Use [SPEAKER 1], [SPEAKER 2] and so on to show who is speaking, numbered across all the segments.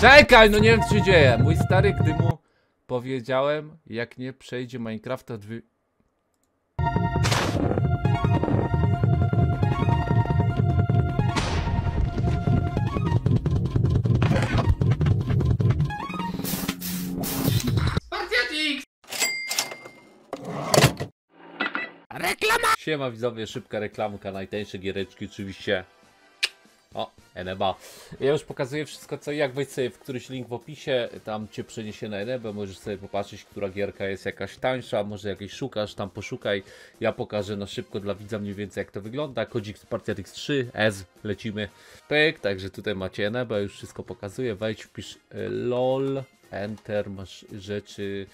[SPEAKER 1] Czekaj, no nie wiem co się dzieje. Mój stary, gdy mu powiedziałem, jak nie przejdzie Minecrafta dwie... Siema widzowie, szybka reklamka, najtańsze giereczki oczywiście. O, Eneba. Ja już pokazuję wszystko co jak wejdź sobie w któryś link w opisie, tam cię przeniesie na Enebę, możesz sobie popatrzeć, która gierka jest jakaś tańsza, może jakieś szukasz, tam poszukaj. Ja pokażę na szybko dla widza mniej więcej jak to wygląda. Kodzik Spartiatix 3, S, lecimy. Pyk, także tutaj macie Enebę, już wszystko pokazuję. Wejdź, wpisz y, LOL, Enter, masz rzeczy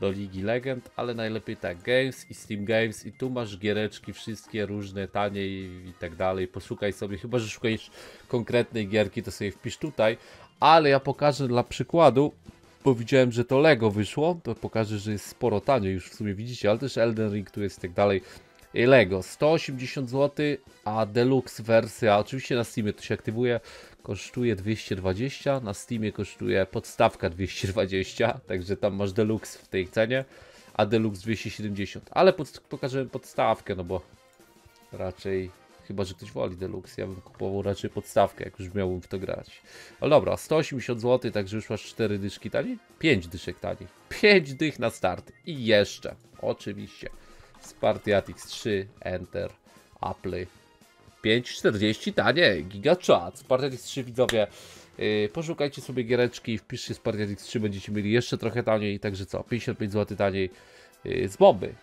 [SPEAKER 1] do Ligi Legend, ale najlepiej tak, Games i Steam Games i tu masz giereczki wszystkie różne, taniej i tak dalej, poszukaj sobie, chyba że szukajesz konkretnej gierki, to sobie wpisz tutaj, ale ja pokażę dla przykładu, bo widziałem, że to Lego wyszło, to pokażę, że jest sporo taniej, już w sumie widzicie, ale też Elden Ring tu jest i tak dalej. Lego 180 zł, a deluxe wersja, oczywiście na Steamie to się aktywuje, kosztuje 220, na Steamie kosztuje podstawka 220, także tam masz deluxe w tej cenie, a deluxe 270, ale pod, pokażę podstawkę, no bo raczej, chyba że ktoś woli deluxe, ja bym kupował raczej podstawkę, jak już miałbym w to grać. Ale dobra, 180 zł, także już masz 4 dyszki taniej, 5 dyszek taniej, 5 dych na start i jeszcze, oczywiście, Spartiatix 3, Enter, Apple 5,40 tanie, gigachat. Spartiatix 3 widzowie, yy, poszukajcie sobie giereczki, wpiszcie Spartiatix 3, będziecie mieli jeszcze trochę taniej, także co, 55 zł taniej yy, z bomby.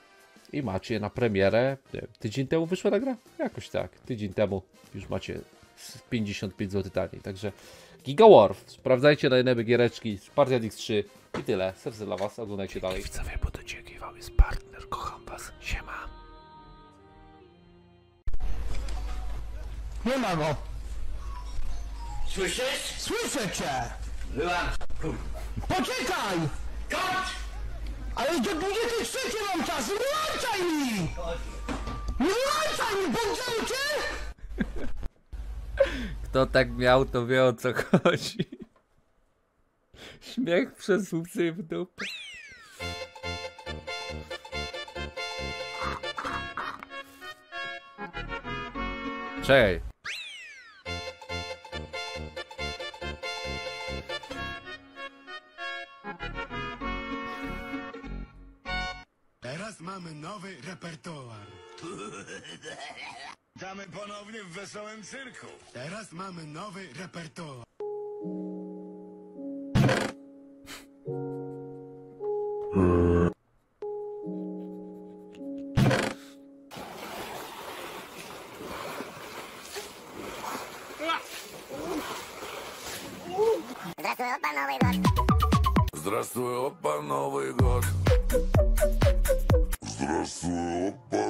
[SPEAKER 1] I macie na premierę, tydzień temu wyszła ta gra? Jakoś tak, tydzień temu już macie z 55 zł taniej, także Giga Warf, sprawdzajcie na inne giereczki, Spartiatix 3 i tyle, serce dla was, oglądajcie dalej.
[SPEAKER 2] Widzowie, bo do ciebie jest
[SPEAKER 3] Nie ma go.
[SPEAKER 4] Słyszysz?
[SPEAKER 3] Słyszę cię.
[SPEAKER 4] Wyłącz, kurwa.
[SPEAKER 3] Poczekaj.
[SPEAKER 4] Kończ!
[SPEAKER 3] Ale do 23 mam czas. Nie wyłączaj mi. Nie wyłączaj mi, bądź cię.
[SPEAKER 1] Kto tak miał, to wie o co chodzi. Śmiech przez łzy w dupę. Czekaj.
[SPEAKER 5] Wesołym cyrku.
[SPEAKER 6] Teraz mamy nowy repertuar.
[SPEAKER 5] Здравствуй, опа, Новый год. Здравствуй, опа, Новый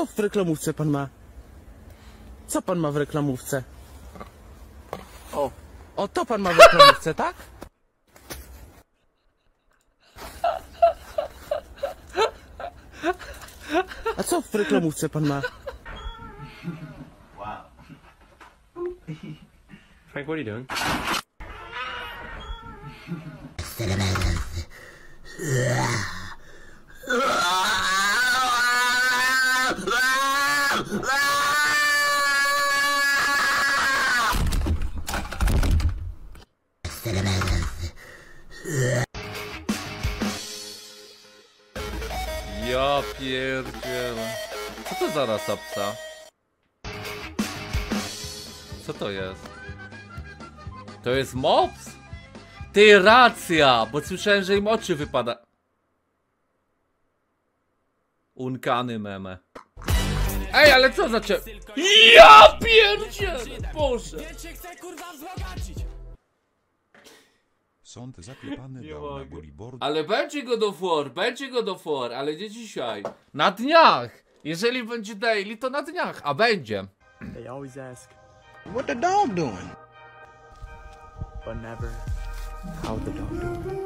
[SPEAKER 3] co w reklamówce pan ma? Co pan ma w reklamówce? O. O, to pan ma w reklamówce, tak? A co w reklamówce pan ma?
[SPEAKER 7] Frank, what are you doing?
[SPEAKER 1] Ja pierdzielę. Co to za rasa psa? Co to jest? To jest mops? Ty racja, bo słyszałem, że im oczy wypada. Unkany meme. Ej, ale co za cie... Ja pierdzielę! Boże!
[SPEAKER 8] Sąd zaklepany dał na. Bolibor
[SPEAKER 1] Ale będzie God of War, będzie God of War, ale nie dzisiaj. Na dniach! Jeżeli będzie daily, to na dniach, a będzie.
[SPEAKER 7] They always ask,
[SPEAKER 3] What the dog doing?
[SPEAKER 7] but never how the dog doing.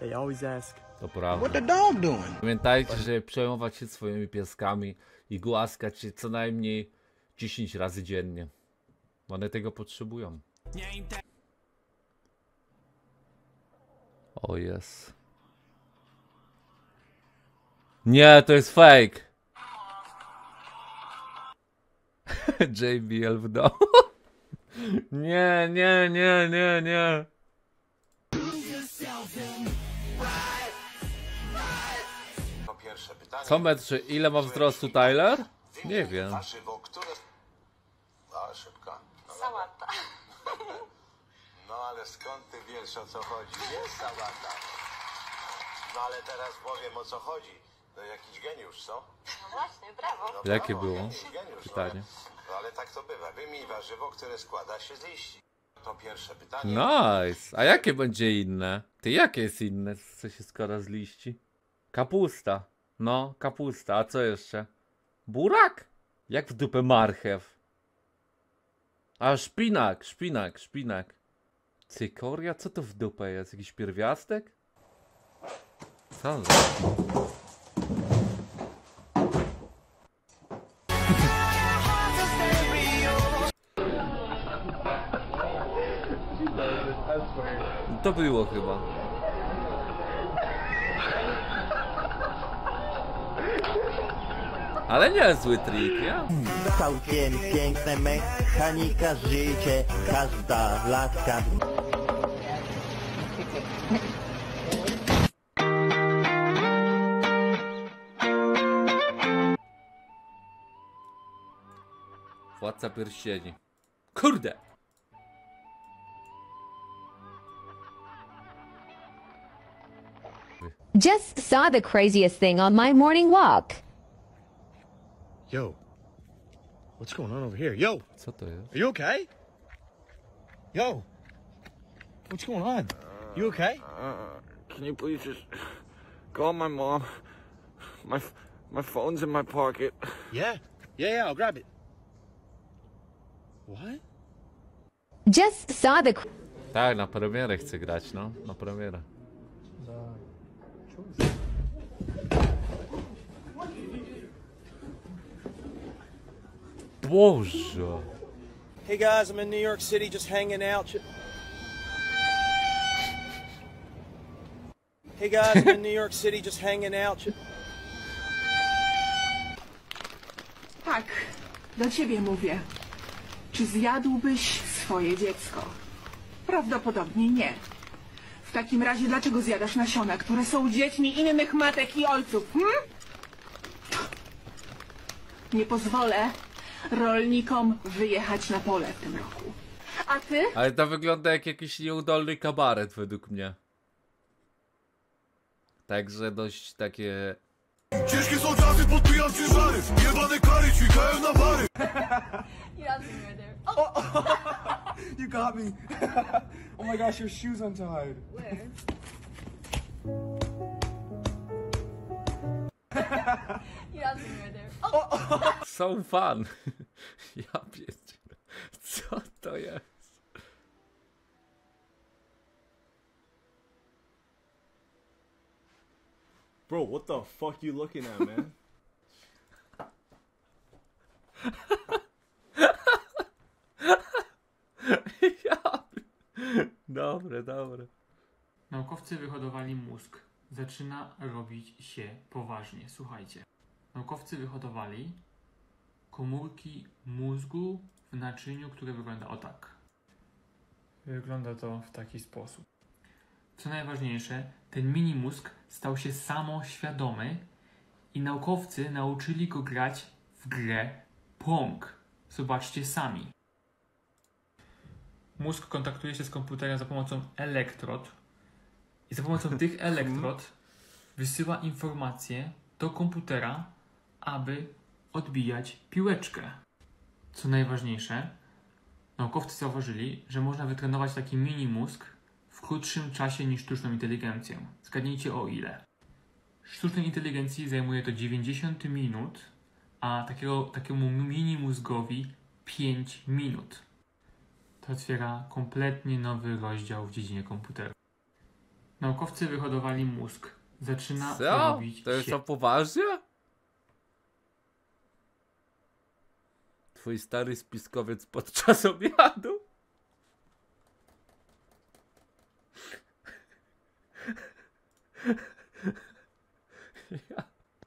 [SPEAKER 7] They always ask.
[SPEAKER 1] To prawda.
[SPEAKER 6] What the dog doing?
[SPEAKER 1] Pamiętajcie, żeby przejmować się swoimi pieskami i głaskać je co najmniej 10 razy dziennie. One tego potrzebują. O jest. Nie, to jest fake. JBL w domu. Nie, nie, nie, nie, nie.
[SPEAKER 5] Pierwsze pytanie.
[SPEAKER 1] Co metrze, ile ma wzrostu Tyler? Nie wiem.
[SPEAKER 5] Warzywo, które... A, szybka. No,
[SPEAKER 9] Sałata.
[SPEAKER 5] no ale skąd ty wiesz o co chodzi? Jest sałata. No ale teraz powiem o co chodzi. No jakiś geniusz, co?
[SPEAKER 9] No właśnie, brawo.
[SPEAKER 5] No,
[SPEAKER 1] Jakie
[SPEAKER 5] brawo,
[SPEAKER 1] było
[SPEAKER 5] jakiś geniusz,
[SPEAKER 1] pytanie?
[SPEAKER 5] No, ale tak to bywa. Wymień warzywo, które składa się z liści. To pierwsze pytanie.
[SPEAKER 1] Nice. A jakie będzie inne? Ty jakie jest inne, co się składa z liści? Kapusta. No, kapusta. A co jeszcze? Burak? Jak w dupę marchew? A szpinak, szpinak, szpinak. Cykoria? Co to w dupę jest? Jakiś pierwiastek? Co za... To było chyba. Ale niezły trik, ja?
[SPEAKER 10] Całkiem piękne mechanika życie, każda laska
[SPEAKER 1] Władca pierścieni. Kurde!
[SPEAKER 11] Just saw the craziest thing on my morning walk.
[SPEAKER 6] Yo. What's going on over here? Yo,
[SPEAKER 1] Co to jest?
[SPEAKER 6] are you okay? Yo. What's going on? You okay?
[SPEAKER 2] Can you please just call my mom? My my phone's in my pocket.
[SPEAKER 6] Yeah. Yeah, yeah, I'll grab it. What?
[SPEAKER 11] Just saw the
[SPEAKER 1] Tak, na premierę chcę grać, no. Na premierę. Boże!
[SPEAKER 3] Hey guys, I'm in New York City just hanging out. Hey guys, I'm in New York City just hanging out.
[SPEAKER 9] Tak, do ciebie mówię. Czy zjadłbyś swoje dziecko? Prawdopodobnie nie. W takim razie dlaczego zjadasz nasiona, które są dziećmi innych matek i ojców, hm? Nie pozwolę rolnikom wyjechać na pole w tym roku. A ty?
[SPEAKER 1] Ale to wygląda jak jakiś nieudolny kabaret według mnie. Także dość takie...
[SPEAKER 5] Ciężkie są czasy, podbijam ciężary. Jebane kary, ćwikają na bary.
[SPEAKER 3] You got me. oh my gosh, your shoes untied.
[SPEAKER 1] So fun. Ja pierdzielę. Co to jest?
[SPEAKER 7] Bro, what the fuck you looking at, man?
[SPEAKER 1] Ja... Dobre, dobre.
[SPEAKER 12] Naukowcy wyhodowali mózg. Zaczyna robić się poważnie. Słuchajcie. Naukowcy wyhodowali komórki mózgu w naczyniu, które wygląda o tak. Wygląda to w taki sposób. Co najważniejsze, ten mini mózg stał się samoświadomy i naukowcy nauczyli go grać w grę Pong. Zobaczcie sami. Mózg kontaktuje się z komputerem za pomocą elektrod i za pomocą tych elektrod wysyła informacje do komputera, aby odbijać piłeczkę. Co najważniejsze, naukowcy zauważyli, że można wytrenować taki mini mózg w krótszym czasie niż sztuczną inteligencję. Zgadnijcie o ile. Sztucznej inteligencji zajmuje to 90 minut, a takiego, takiemu mini mózgowi 5 minut. To otwiera kompletnie nowy rozdział w dziedzinie komputerów. Naukowcy wyhodowali mózg. Zaczyna
[SPEAKER 1] Co?
[SPEAKER 12] robić
[SPEAKER 1] To jest
[SPEAKER 12] się.
[SPEAKER 1] to poważnie? Twój stary spiskowiec podczas obiadu?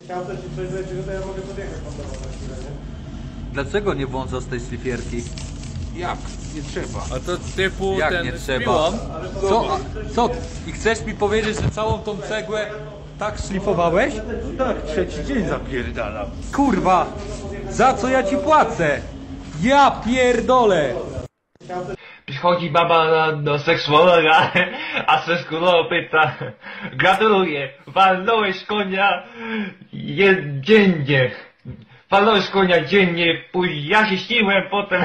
[SPEAKER 13] Ci coś zlecić, to ja mogę podjechać do was na chwilę, nie?
[SPEAKER 14] Dlaczego nie wąsa z tej slifierki?
[SPEAKER 15] Jak? Nie trzeba.
[SPEAKER 1] A to typu
[SPEAKER 14] Jak
[SPEAKER 1] ten
[SPEAKER 14] nie
[SPEAKER 1] z
[SPEAKER 14] trzeba?
[SPEAKER 1] piłą?
[SPEAKER 14] Co? A, co? I chcesz mi powiedzieć, że całą tą cegłę tak szlifowałeś?
[SPEAKER 15] Tak, trzeci dzień zapierdalam.
[SPEAKER 14] Kurwa! Za co ja ci płacę? Ja pierdolę!
[SPEAKER 16] Przychodzi baba na, do seksuologa, a seksuolog pyta Gratuluję, walnąłeś konia je, dziennie. Walnąłeś konia dziennie, pój, ja się śniłem potem.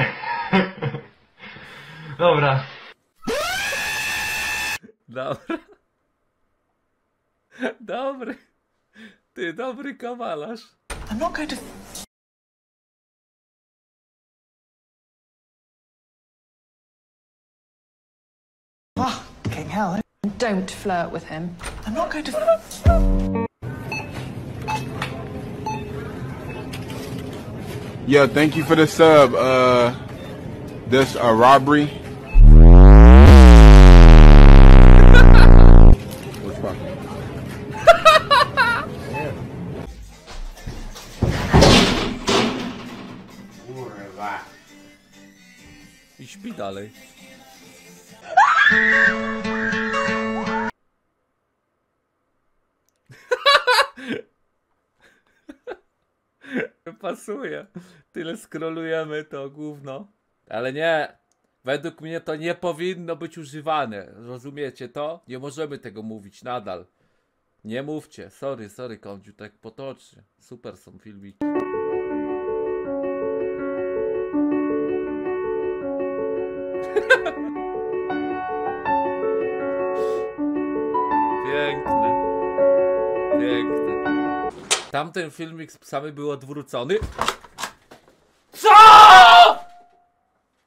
[SPEAKER 16] Dobra.
[SPEAKER 1] Dobra. Dobry. Ty dobry kawalarz.
[SPEAKER 9] I'm not going to
[SPEAKER 17] Fucking hell. Don't flirt with him.
[SPEAKER 9] I'm not going to
[SPEAKER 18] Yeah, thank you for the sub. Uh, this a robbery. Wrong?
[SPEAKER 5] Kurwa.
[SPEAKER 1] I śpi dalej. Pasuje. Tyle skrolujemy to gówno. Ale nie. Według mnie to nie powinno być używane. Rozumiecie to? Nie możemy tego mówić nadal. Nie mówcie. Sorry, sorry, kądziu, tak potocznie. Super są filmiki. Piękne. Piękne. Tamten filmik z psami był odwrócony. CO?!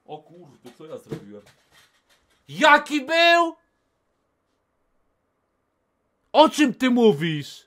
[SPEAKER 1] O kurde, co ja zrobiłem? Jaki był? O czym ty mówisz?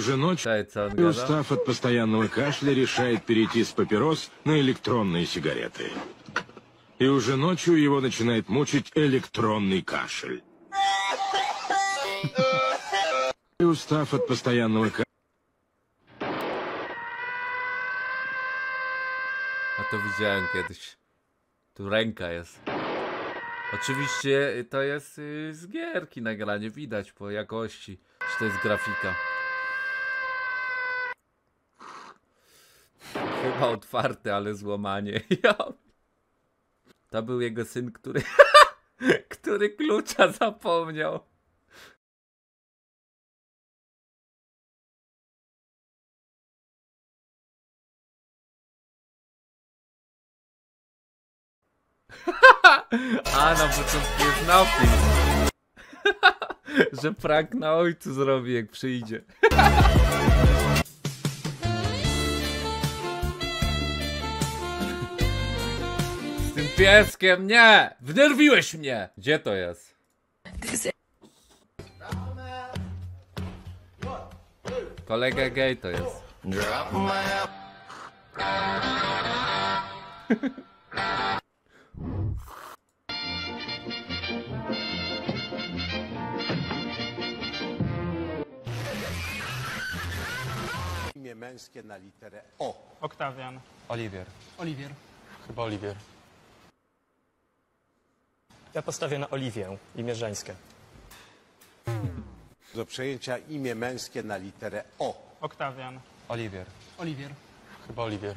[SPEAKER 19] Уже ночью,
[SPEAKER 1] гада?
[SPEAKER 19] устав от постоянного кашля, решает перейти с папирос на электронные сигареты. И уже ночью его начинает мучить электронный кашель. И устав от постоянного кашля,
[SPEAKER 1] A to widziałem kiedyś. Tu ręka jest. Oczywiście to jest z gierki nagranie, widać po jakości, czy to jest grafika. Chyba otwarte, ale złamanie. To był jego syn, który, który klucza zapomniał. A na początku jest napis. Że prank na ojcu zrobi jak przyjdzie. Pieskiem nie! Wnerwiłeś mnie! Gdzie to jest? Kolega gay to jest.
[SPEAKER 5] Imię męskie na literę O.
[SPEAKER 20] Oktawian.
[SPEAKER 21] Oliwier.
[SPEAKER 20] Oliwier.
[SPEAKER 21] Chyba Oliwier.
[SPEAKER 22] Ja postawię na Oliwię, imię żeńskie.
[SPEAKER 5] Do przejęcia imię męskie na literę O.
[SPEAKER 20] Oktawian.
[SPEAKER 21] Oliwier.
[SPEAKER 20] Oliwier.
[SPEAKER 21] Chyba Oliwier.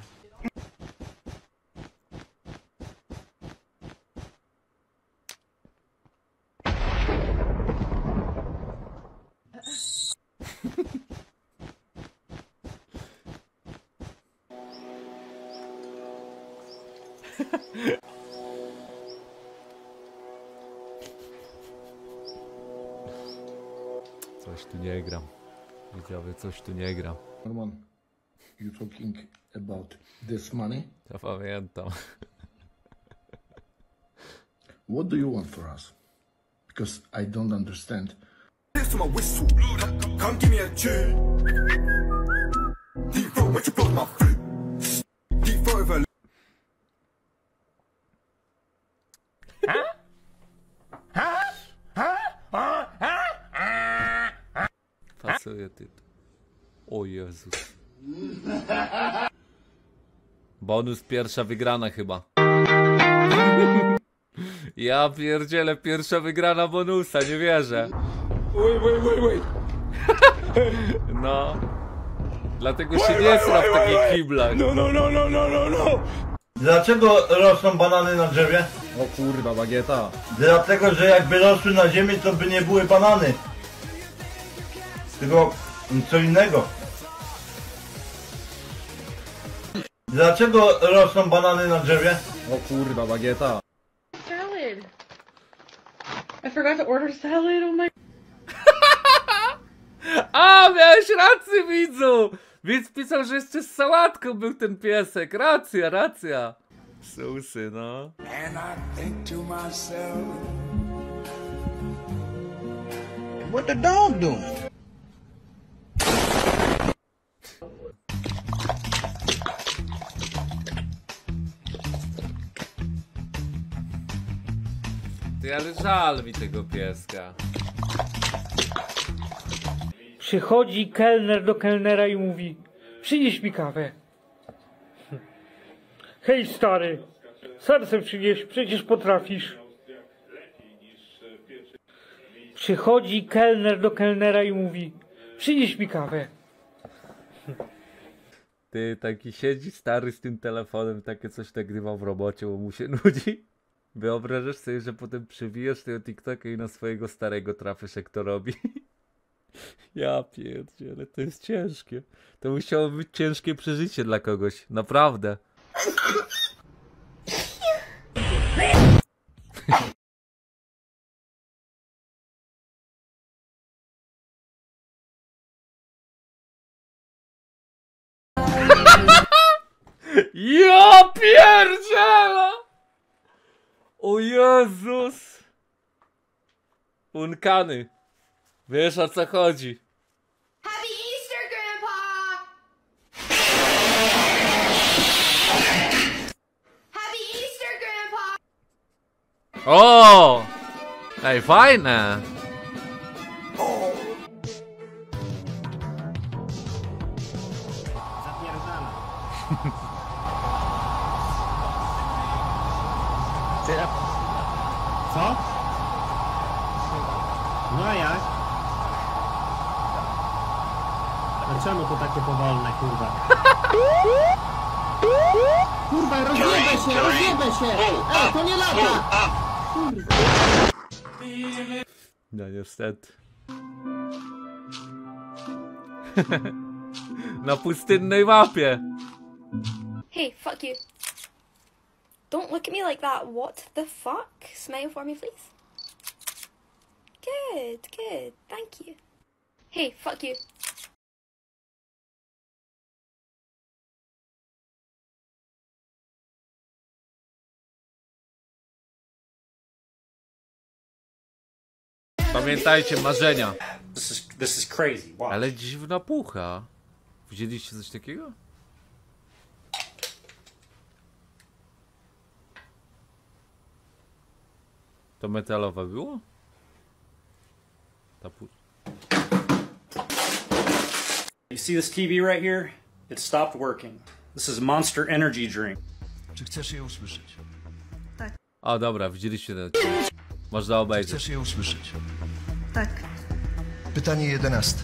[SPEAKER 1] Coś tu nie gram. Widzowie, coś tu nie gram.
[SPEAKER 23] Norman, you talking about this money?
[SPEAKER 1] Ja pamiętam.
[SPEAKER 23] What do you want for us? Because I don't understand.
[SPEAKER 24] to my whistle. Come give me a tune. Deep throat, what you blow my flute.
[SPEAKER 1] O Jezus. Bonus pierwsza wygrana chyba. Ja pierdzielę pierwsza wygrana bonusa, nie wierzę.
[SPEAKER 24] Wait, wait, wait, wait.
[SPEAKER 1] No. Dlatego się nie sra w takich kiblach.
[SPEAKER 24] No, no, no, no, no, no, no.
[SPEAKER 25] Dlaczego rosną banany na drzewie?
[SPEAKER 7] O kurwa, bagieta.
[SPEAKER 25] Dlatego, że jakby rosły na ziemi, to by nie były banany. Tylko co innego. Dlaczego rosną banany na drzewie?
[SPEAKER 7] O kurwa, bagieta.
[SPEAKER 26] Salad. I forgot to order salad on my.
[SPEAKER 1] A, miałeś rację, widzu! Więc pisał, że jeszcze z sałatką był ten piesek. Racja, racja. Susy, no.
[SPEAKER 24] And I think to myself,
[SPEAKER 3] What the dog doing?
[SPEAKER 1] Ty, ale żal mi tego pieska.
[SPEAKER 27] Przychodzi kelner do kelnera i mówi Przynieś mi kawę. Hej stary, serce przynieś, przecież potrafisz. Przychodzi kelner do kelnera i mówi Przynieś mi kawę.
[SPEAKER 1] Ty taki siedzi stary z tym telefonem, takie coś nagrywa w robocie, bo mu się nudzi. Wyobrażasz sobie, że potem przewijasz tego TikToka i na swojego starego trafisz, jak to robi. Ja pierdzielę, to jest ciężkie. To musiało być ciężkie przeżycie dla kogoś, naprawdę. Ja pierdzielę! O Jezus! Unkany. Wiesz o co chodzi.
[SPEAKER 28] Happy Easter, Grandpa! Happy Easter, Grandpa!
[SPEAKER 1] O! Ej, fajne!
[SPEAKER 13] To takie powolne, kurwa? Kurwa, rozjebę się, rozjebę się! Ej, to nie lata! Kurwa.
[SPEAKER 1] No niestety. Na pustynnej mapie.
[SPEAKER 29] Hey, fuck you. Don't look at me like that. What the fuck? Smile for me, please. Good, good. Thank you. Hey, fuck you.
[SPEAKER 1] Pamiętajcie, marzenia.
[SPEAKER 30] This is, this is crazy. Wow.
[SPEAKER 1] Ale dziwna pucha. Widzieliście coś takiego? To metalowe było? Ta pucha.
[SPEAKER 30] You see this TV right here? It stopped working. This is Monster Energy Drink.
[SPEAKER 31] Czy chcesz je usłyszeć?
[SPEAKER 1] Tak. A dobra, widzieliście ten. Można obejrzeć.
[SPEAKER 31] chcesz je usłyszeć?
[SPEAKER 32] Tak.
[SPEAKER 31] Pytanie jedenaste.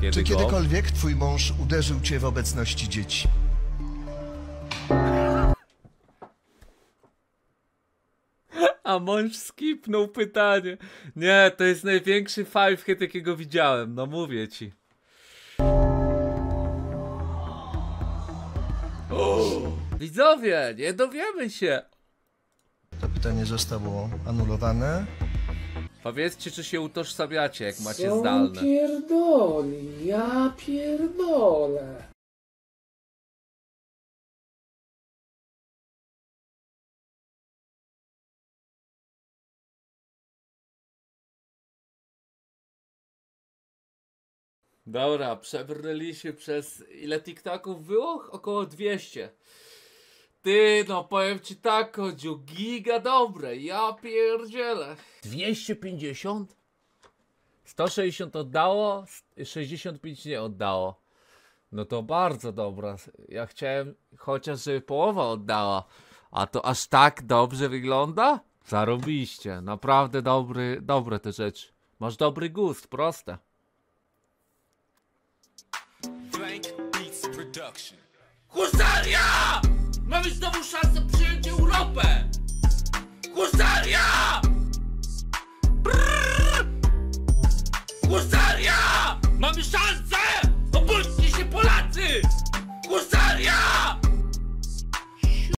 [SPEAKER 1] Kiedy
[SPEAKER 31] Czy
[SPEAKER 1] go?
[SPEAKER 31] kiedykolwiek twój mąż uderzył cię w obecności dzieci?
[SPEAKER 1] A mąż skipnął pytanie. Nie, to jest największy five hit jakiego widziałem, no mówię ci. O, widzowie, nie dowiemy się.
[SPEAKER 31] To pytanie zostało anulowane.
[SPEAKER 1] Powiedzcie, czy się utożsamiacie, jak macie
[SPEAKER 33] Co
[SPEAKER 1] zdalne.
[SPEAKER 33] pierdoli, ja pierdolę.
[SPEAKER 1] Dobra, przebrnęliśmy przez ile TikToków było? Około 200. Ty, no powiem ci tak, kodziu, giga dobre, ja pierdzielę. 250? 160 oddało, 65 nie oddało. No to bardzo dobra. Ja chciałem chociaż, żeby połowa oddała. A to aż tak dobrze wygląda? Zarobiście. Naprawdę dobry, dobre te rzeczy. Masz dobry gust, proste. Husaria! No Mamy znowu szansę przyjąć Europę! Husaria! Brrr! Husaria! Mamy szansę! Obudźcie się Polacy! Husaria!